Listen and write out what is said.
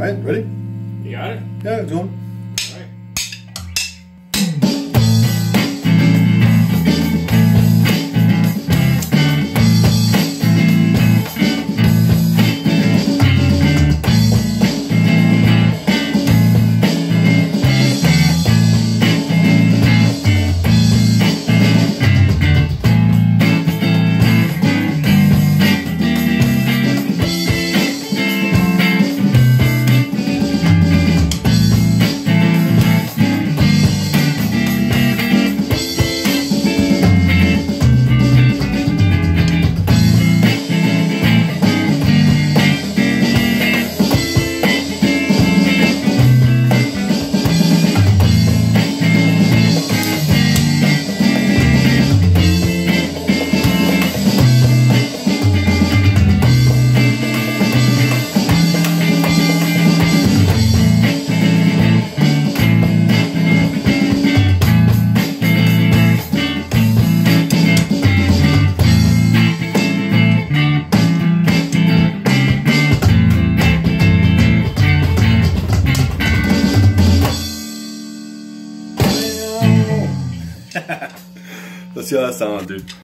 right, ready? You got it? Yeah, it's going. Let's see how that sounds, dude.